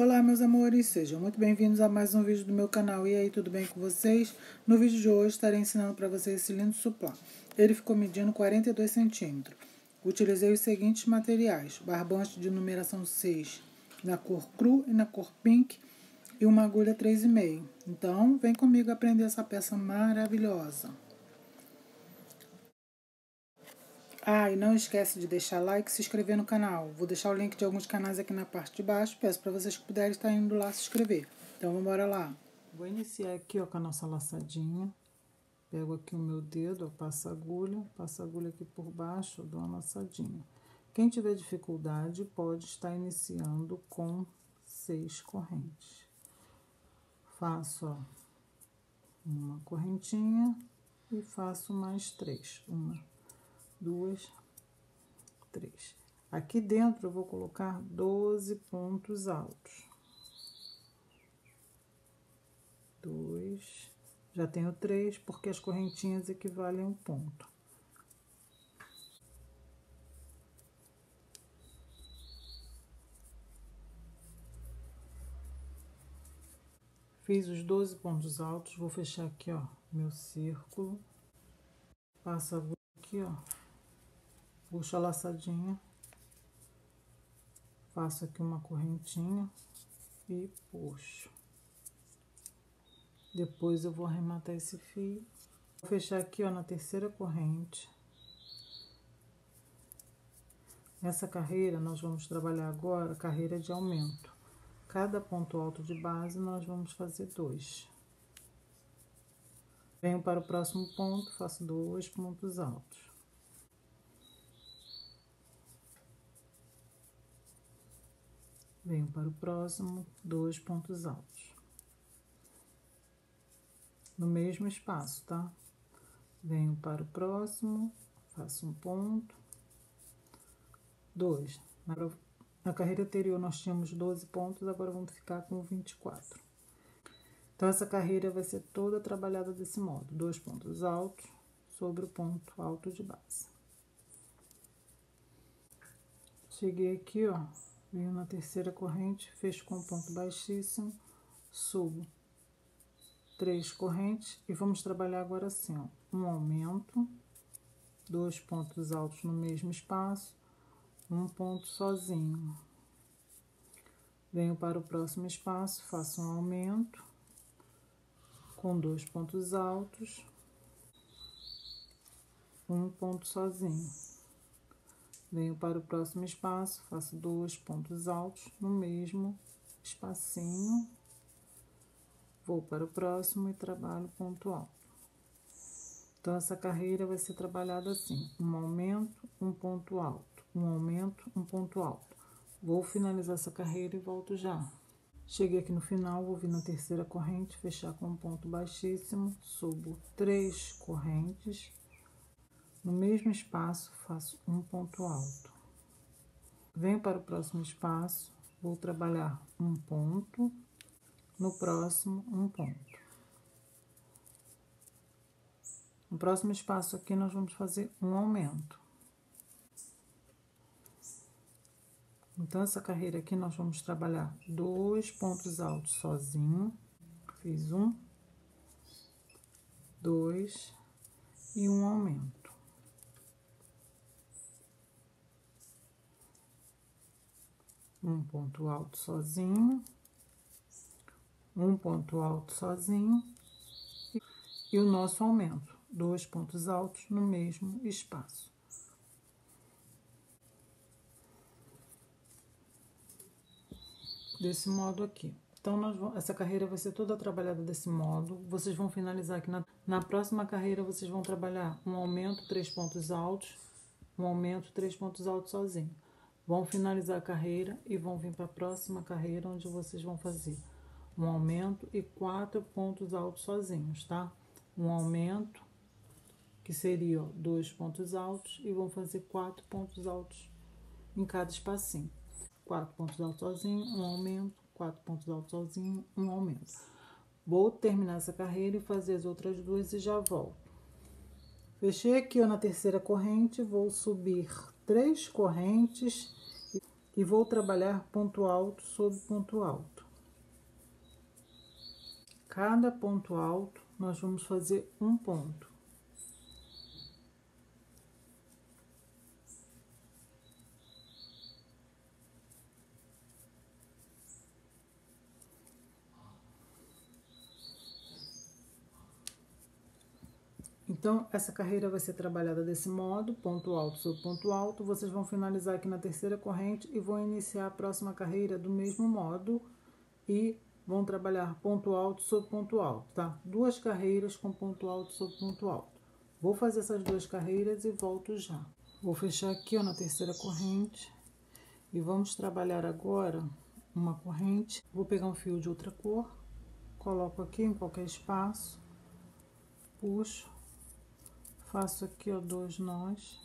Olá meus amores, sejam muito bem-vindos a mais um vídeo do meu canal. E aí, tudo bem com vocês? No vídeo de hoje estarei ensinando para vocês esse lindo suplá. Ele ficou medindo 42 centímetros. Utilizei os seguintes materiais, barbante de numeração 6 na cor cru e na cor pink e uma agulha 3,5. Então, vem comigo aprender essa peça maravilhosa. Ah, e não esquece de deixar like e se inscrever no canal. Vou deixar o link de alguns canais aqui na parte de baixo. Peço para vocês que puderem estar indo lá se inscrever. Então, vamos lá. Vou iniciar aqui ó, com a nossa laçadinha. Pego aqui o meu dedo, ó, passo a agulha, passo a agulha aqui por baixo, dou uma laçadinha. Quem tiver dificuldade pode estar iniciando com seis correntes. Faço, ó, uma correntinha e faço mais três. Uma, duas, três. Aqui dentro eu vou colocar 12 pontos altos. Dois, já tenho três, porque as correntinhas equivalem a um ponto. Fiz os 12 pontos altos, vou fechar aqui, ó, meu círculo. Passo a aqui, ó, puxo a laçadinha, faço aqui uma correntinha e puxo. Depois eu vou arrematar esse fio. Vou fechar aqui, ó, na terceira corrente. Nessa carreira, nós vamos trabalhar agora carreira de aumento. Cada ponto alto de base, nós vamos fazer dois. Venho para o próximo ponto, faço dois pontos altos. Venho para o próximo, dois pontos altos. No mesmo espaço, tá? Venho para o próximo, faço um ponto, dois. Na, carreira anterior nós tínhamos 12 pontos, agora vamos ficar com 24. Então, essa carreira vai ser toda trabalhada desse modo. Dois pontos altos sobre o ponto alto de base. Cheguei aqui, ó, venho na terceira corrente, fecho com ponto baixíssimo, subo três correntes e vamos trabalhar agora assim, ó, um aumento, dois pontos altos no mesmo espaço, um ponto sozinho. Venho para o próximo espaço, faço um aumento, com dois pontos altos, um ponto sozinho. Venho para o próximo espaço, faço dois pontos altos no mesmo espacinho, vou para o próximo e trabalho ponto alto. Então, essa carreira vai ser trabalhada assim, um aumento, um ponto alto, um aumento, um ponto alto. Vou finalizar essa carreira e volto já. Cheguei aqui no final, vou vir na terceira corrente, fechar com um ponto baixíssimo, subo três correntes. No mesmo espaço, faço um ponto alto. Venho para o próximo espaço, vou trabalhar um ponto, no próximo, um ponto. No próximo espaço aqui, nós vamos fazer um aumento. Então, essa carreira aqui, nós vamos trabalhar dois pontos altos sozinho. Fiz um, dois e um aumento. Um ponto alto sozinho, um ponto alto sozinho e o nosso aumento, dois pontos altos no mesmo espaço. desse modo aqui. Então, nós, essa carreira vai ser toda trabalhada desse modo. Vocês vão finalizar aqui na, na próxima carreira, vocês vão trabalhar um aumento, três pontos altos, um aumento, três pontos altos sozinho. Vão finalizar a carreira e vão vir para a próxima carreira, onde vocês vão fazer um aumento e quatro pontos altos sozinhos, tá? Um aumento, que seria ó, dois pontos altos, e vão fazer quatro pontos altos em cada espacinho quatro pontos altos sozinho, um aumento, quatro pontos altos sozinho, um aumento. Vou terminar essa carreira e fazer as outras duas e já volto. Fechei aqui ó, na terceira corrente, vou subir três correntes e vou trabalhar ponto alto sobre ponto alto. Cada ponto alto, nós vamos fazer um ponto. Então, essa carreira vai ser trabalhada desse modo, ponto alto sobre ponto alto. Vocês vão finalizar aqui na terceira corrente e vão iniciar a próxima carreira do mesmo modo e vão trabalhar ponto alto sobre ponto alto, tá? Duas carreiras com ponto alto sobre ponto alto. Vou fazer essas duas carreiras e volto já. Vou fechar aqui, ó, na terceira corrente e vamos trabalhar agora uma corrente. Vou pegar um fio de outra cor, coloco aqui em qualquer espaço, puxo faço aqui ó dois nós.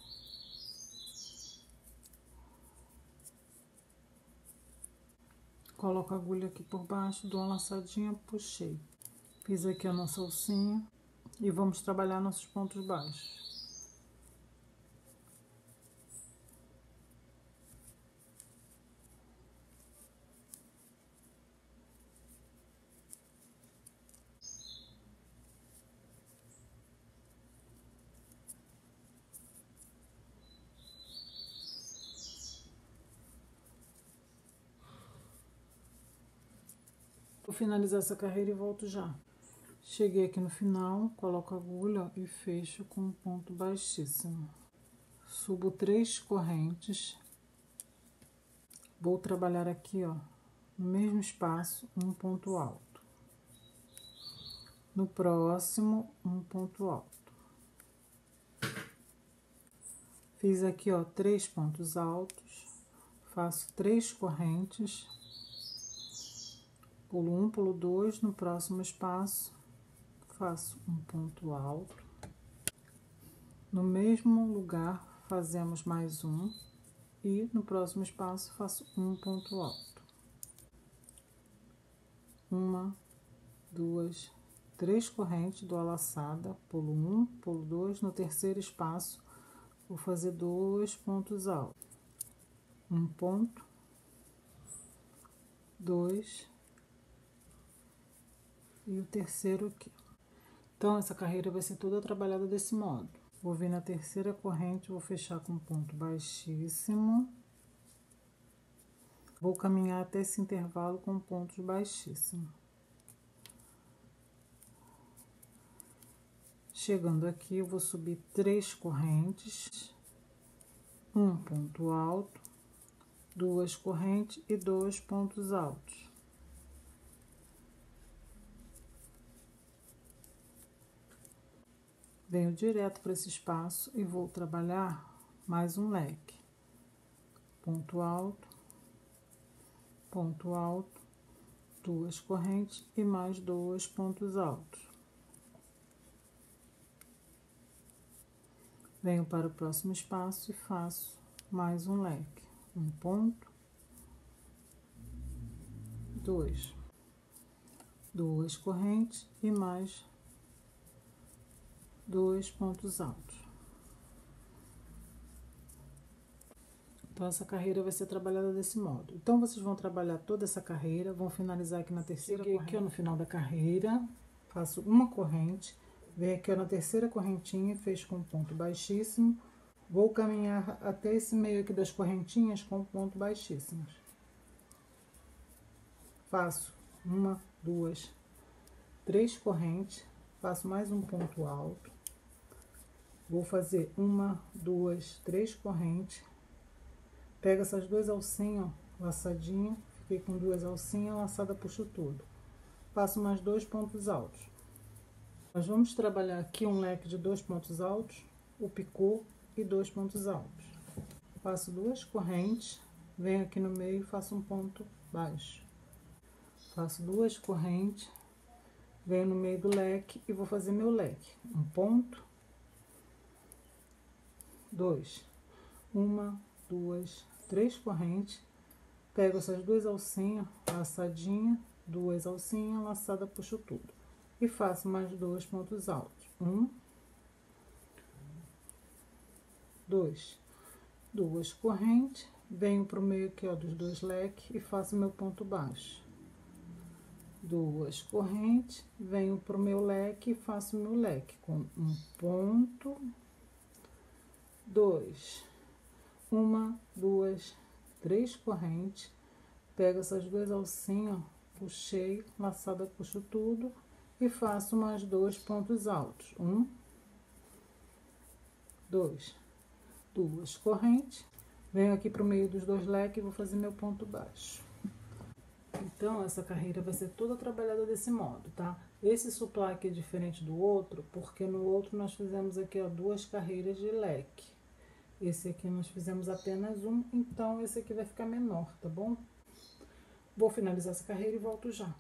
Coloco a agulha aqui por baixo dou uma laçadinha puxei. Fiz aqui a nossa alcinha e vamos trabalhar nossos pontos baixos finalizar essa carreira e volto já. Cheguei aqui no final, coloco a agulha e fecho com um ponto baixíssimo. Subo três correntes. Vou trabalhar aqui, ó, no mesmo espaço, um ponto alto. No próximo, um ponto alto. Fiz aqui, ó, três pontos altos. Faço três correntes pulo um, pulo dois, no próximo espaço faço um ponto alto. No mesmo lugar fazemos mais um e no próximo espaço faço um ponto alto. Uma, duas, três correntes do a laçada, pulo um, pulo dois, no terceiro espaço vou fazer dois pontos altos. Um ponto, dois, e o terceiro aqui. Então, essa carreira vai ser toda trabalhada desse modo. Vou vir na terceira corrente, vou fechar com ponto baixíssimo. Vou caminhar até esse intervalo com pontos baixíssimos. Chegando aqui, eu vou subir três correntes, um ponto alto, duas correntes e dois pontos altos. Venho direto para esse espaço e vou trabalhar mais um leque. Ponto alto, ponto alto, duas correntes e mais dois pontos altos. Venho para o próximo espaço e faço mais um leque. Um ponto, dois, duas correntes e mais dois pontos altos. Então, essa carreira vai ser trabalhada desse modo. Então, vocês vão trabalhar toda essa carreira, vão finalizar aqui na terceira Cheguei corrente. aqui ó, no final da carreira, faço uma corrente, venho aqui ó, na terceira correntinha, fecho com ponto baixíssimo, vou caminhar até esse meio aqui das correntinhas com ponto baixíssimos. Faço uma, duas, três correntes, faço mais um ponto alto, Vou fazer uma, duas, três correntes. Pego essas duas alcinhas, laçadinha. Fiquei com duas alcinhas, laçada, puxo tudo. Passo mais dois pontos altos. Nós vamos trabalhar aqui um leque de dois pontos altos, o picô e dois pontos altos. Faço duas correntes, venho aqui no meio e faço um ponto baixo. Faço duas correntes, venho no meio do leque e vou fazer meu leque. Um ponto, dois, uma, duas, três correntes, pego essas duas alcinhas, laçadinha, duas alcinhas, laçada, puxo tudo. E faço mais dois pontos altos. Um, dois, duas correntes, venho pro meio aqui, ó, dos dois leques e faço meu ponto baixo. Duas correntes, venho pro meu leque e faço meu leque com um ponto, dois, uma, duas, três correntes, pego essas duas alcinhas, puxei, laçada, puxo tudo e faço mais dois pontos altos. Um, dois, duas correntes, venho aqui para o meio dos dois leques e vou fazer meu ponto baixo. Então, essa carreira vai ser toda trabalhada desse modo, tá? Esse supply aqui é diferente do outro, porque no outro nós fizemos aqui, ó, duas carreiras de leque. Esse aqui nós fizemos apenas um, então esse aqui vai ficar menor, tá bom? Vou finalizar essa carreira e volto já.